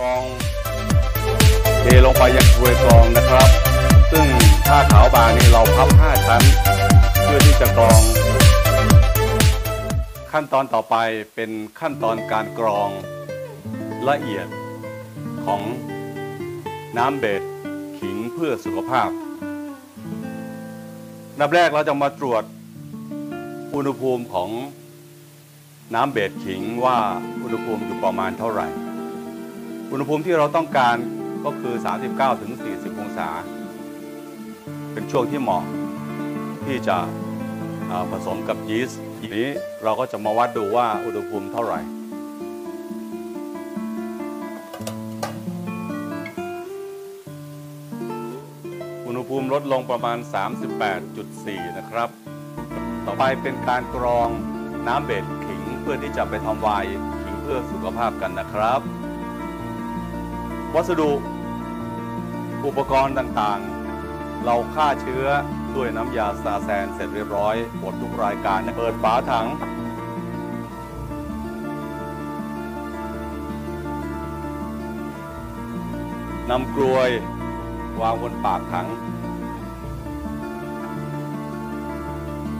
กองเทลงไปยังกรวยกองนะครับ ซึ่งผ้าขาวบางนี่เราพับ5ชั้น เพื่อที่จะกรอง ขั้นตอนต่อไปเป็นขั้นตอนการกรองละเอียดของน้ำเบสขิงเพื่อสุขภาพนดับแรกเราจะมาตรวจอุณหภูมิของน้ำเบสขิงว่าอุณหภูมิอยู่ประมาณเท่าไหร่ อุณหภูมิที่เราต้องการก็คือ 39ถึง40 องศา เป็นช่วงที่เหมาะที่จะผสมกับยีสต์ทีนี้เราก็จะมาวัดดูว่าอุณหภูมิเท่าไหร่อุณหภูมิลดลงประมาณ 38.4 นะครับ ต่อไปเป็นการกรองน้ำเบสขิงเพื่อที่จะไปทำวน์ขิงเพื่อสุขภาพกันนะครับ วัสดุอุปกรณ์ต่างๆ เราฆ่าเชื้อด้วยน้ำยาซาแซนเสร็จเรียบร้อยหมดทุกรายการเปิดฝาถัง นำกลวยวางบนปากถัง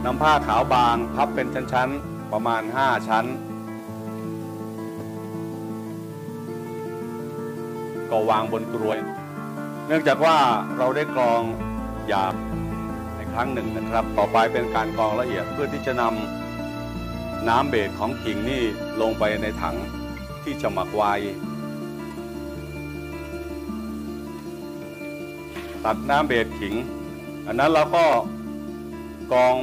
นำผ้าขาวบางพับเป็นชั้น ๆ ประมาณ 5 ชั้น ก็วางบนกรวย เนื่องจากว่าเราได้กรองหยาบในครั้งหนึ่งนะครับ ต่อไปเป็นการกรองละเอียดเพื่อที่จะนำน้ำเบสของขิงนี่ลงไปในถังที่จะหมักไวน์ตัดน้ำเบสขิง อันนั้นเราก็กรอง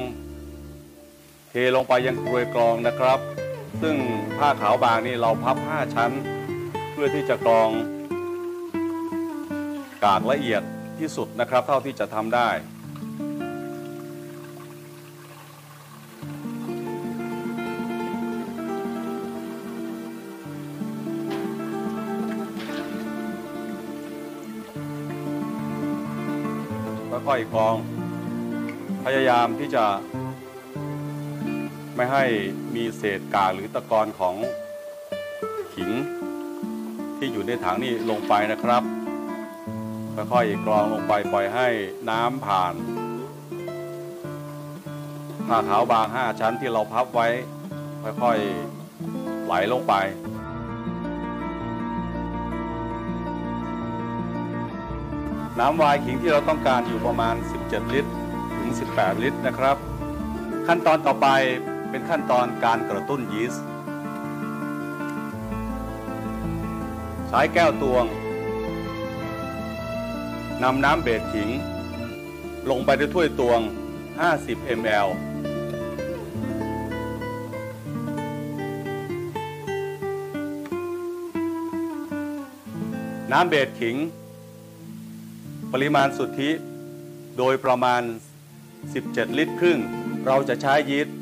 เทลงไปยังกรวยกรองนะครับ ซึ่งผ้าขาวบางนี่เราพับ 5 ชั้น เพื่อที่จะกรอง กากละเอียดที่สุดนะครับ เท่าที่จะทำได้ค่อยๆกรอง พยายามที่จะ ไม่ให้มีเศษกากหรือตะกอนของขิง ที่อยู่ในถังนี่ลงไปนะครับ ค่อยๆกรองลงไปปล่อยให้น้ำผ่านผ้าขาวบาง5ชั้นที่เราพับไว้ ค่อยๆไหลลงไปน้ำวายขิงที่เราต้องการอยู่ประมาณ 17 ลิตร ถึง 18 ลิตรนะครับ ขั้นตอนต่อไปเป็นขั้นตอนการกระตุ้นยีสต์ ใช้แก้วตวง นำน้ำเบสขิง ลงไปในถ้วยตวง 50 ml น้ำเบสขิง ปริมาณสุทธิ โดยประมาณ 17 ลิตรครึ่ง เราจะใช้ยีสต์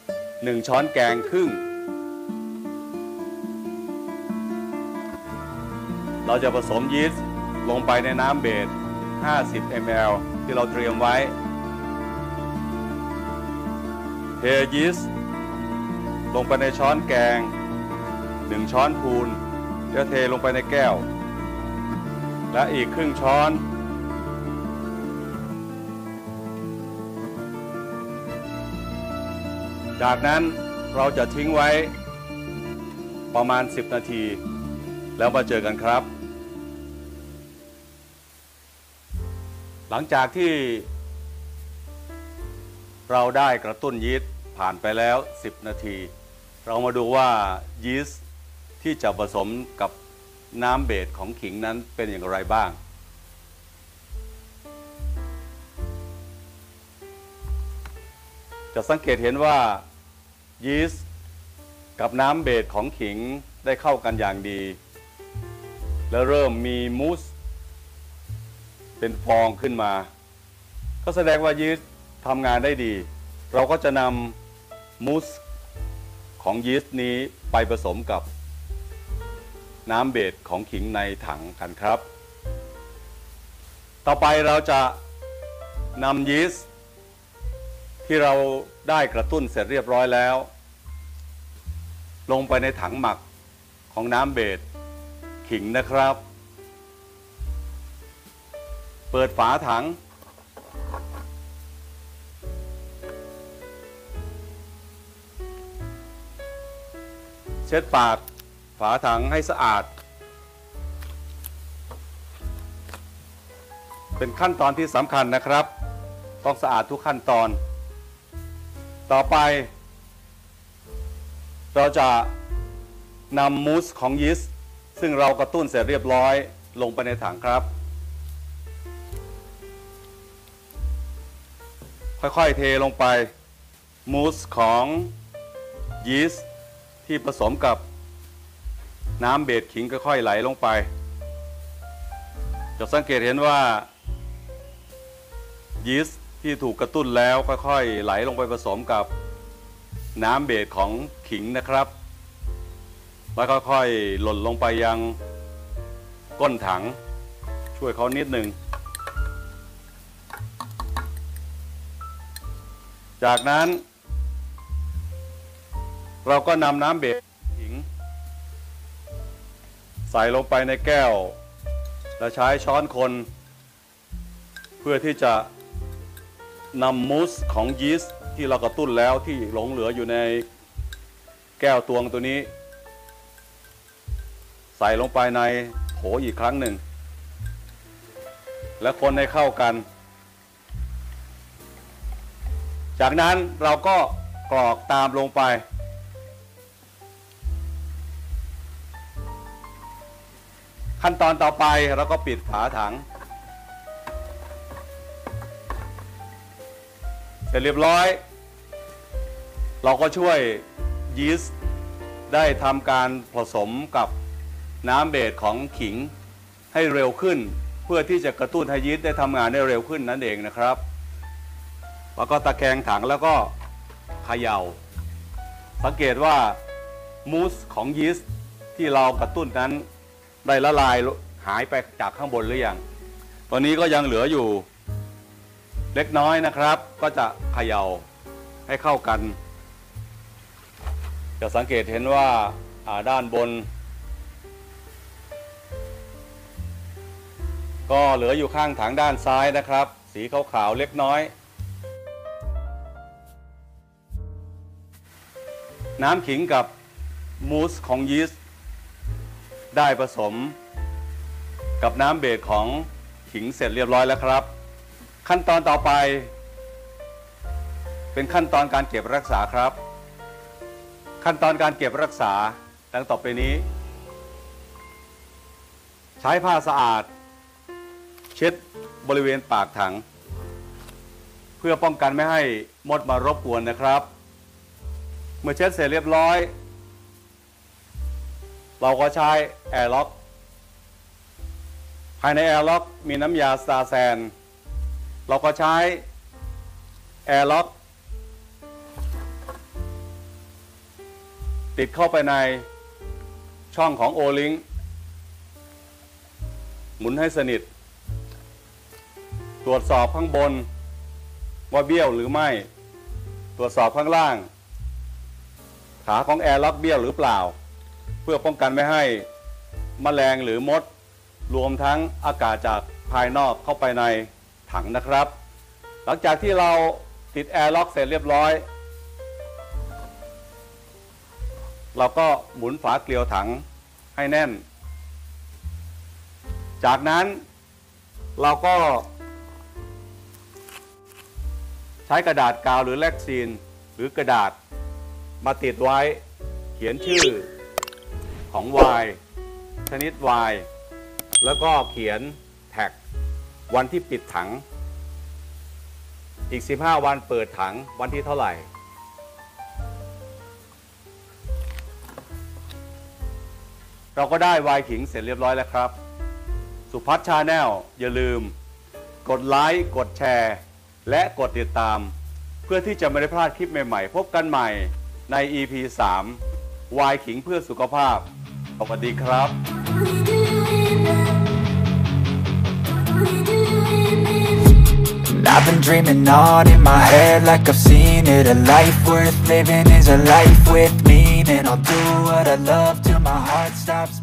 1ช้อนแกงครึ่ง เราจะผสมยีสต์ ลงไปในน้ำเบส50 ml ที่เราเตรียมไว้ เทยีสต์ลงไปในช้อนแกง 1 ช้อนพูนแล้วเทลงไปในแก้ว และอีกครึ่งช้อน จากนั้นเราจะทิ้งไว้ประมาณ 10 นาที แล้วมาเจอกันครับ หลังจากที่เราได้กระตุ้นยีสต์ผ่านไปแล้ว 10 นาที เรามาดูว่ายีสต์ที่จะผสมกับน้ำเบสของขิงนั้นเป็นอย่างไรบ้าง จะสังเกตเห็นว่ายีสต์กับน้ำเบสของขิงได้เข้ากันอย่างดี และเริ่มมีมูส เป็นฟองขึ้นมา ก็แสดงว่ายีสต์ทำงานได้ดี เราก็จะนำมูสของยีสต์นี้ไปผสมกับน้ำเบสของขิงในถังกันครับ ต่อไปเราจะนำยีสต์ที่เราได้กระตุ้นเสร็จเรียบร้อยแล้ว ลงไปในถังหมักของน้ำเบสขิงนะครับ เปิดฝาถัง เช็ดปาก ฝาถังให้สะอาด เป็นขั้นตอนที่สำคัญนะครับ ต้องสะอาดทุกขั้นตอน ต่อไป เราจะนำมูสของยีสต์ซึ่งเรากระตุ้นเสร็จเรียบร้อยลงไปในถังครับ ค่อยๆเทลงไป มูสของยีสต์ที่ผสมกับน้ำเบดขิงค่อยๆไหลลงไป จะสังเกตเห็นว่ายีสต์ที่ถูกกระตุ้นแล้วค่อยๆไหลลงไปผสมกับน้ำเบดของขิงนะครับ แล้วค่อยๆหล่นลงไปยังก้นถัง ช่วยเขานิดหนึ่ง จากนั้น เราก็นำน้ำเบดขิง ใส่ลงไปในแก้ว และใช้ช้อนคน เพื่อที่จะนำมูสของยีสต์ที่เรากระตุ้นแล้วที่หลงเหลืออยู่ในแก้วตวงตัวนี้ ใส่ลงไปในโถอีกครั้งหนึ่ง และคนให้เข้ากัน จากนั้นเราก็กรอกตามลงไป ขั้นตอนต่อไปเราก็ปิดฝาถัง เสร็จเรียบร้อย เราก็ช่วยยีสต์ได้ทำการผสมกับน้ำเบสของขิงให้เร็วขึ้น เพื่อที่จะกระตุ้นให้ยีสต์ได้ทำงานได้เร็วขึ้นนั่นเองนะครับ แล้วก็ตะแคงถังแล้วก็เขย่า สังเกตว่ามูสของยีสต์ที่เรากระตุ้นนั้นได้ละลายหายไปจากข้างบนหรือยัง ตอนนี้ก็ยังเหลืออยู่เล็กน้อยนะครับ ก็จะเขย่าให้เข้ากัน จะสังเกตเห็นว่าด้านบน ก็เหลืออยู่ข้างถังด้านซ้ายนะครับ สีขาวๆเล็กน้อย น้ำขิงกับมูสของยีสต์ได้ผสม กับน้ำเบสของขิงเสร็จเรียบร้อยแล้วครับ ขั้นตอนต่อไป เป็นขั้นตอนการเก็บรักษาครับ ขั้นตอนการเก็บรักษาดังต่อไปนี้ ใช้ผ้าสะอาด เช็ดบริเวณปากถัง เพื่อป้องกันไม่ให้มดมารบกวนนะครับ เมื่อเช็ดเสร็จเรียบร้อย เราก็ใช้ airlock ภายใน airlock มีน้ำยา Star San เราก็ใช้ airlock ติดเข้าไปในช่องของ O-ringหมุนให้สนิท ตรวจสอบข้างบนว่าเบี้ยวหรือไม่ ตรวจสอบข้างล่าง ขาของ airlock เบี้ยวหรือเปล่า เพื่อป้องกันไม่ให้แมลงหรือมด รวมทั้งอากาศจากภายนอกเข้าไปในถังนะครับ หลังจากที่เราติด airlock เสร็จเรียบร้อย เราก็หมุนฝาเกลียวถังให้แน่น จากนั้นเราก็ใช้กระดาษกาวหรือแลกซีนหรือกระดาษ มาติดไว้ เขียนชื่อของวายชนิดวายแล้วก็เขียนแท็กวันที่ปิดถัง อีก 15 วันเปิดถังวันที่เท่าไหร่ เราก็ได้วายขิงเสร็จเรียบร้อยแล้วครับ สุพัฒชาแนลอย่าลืม กดไลค์กดแชร์ และกดติดตาม เพื่อที่จะไม่ได้พลาดคลิปใหม่ ๆ พบกันใหม่ ใน EP 3วายขิงเพื่อสุขภาพ สวัสดีครับ I've been dreaming on in my head like I've seen it A life worth living is a life with meaning I'll do what I love till my heart stops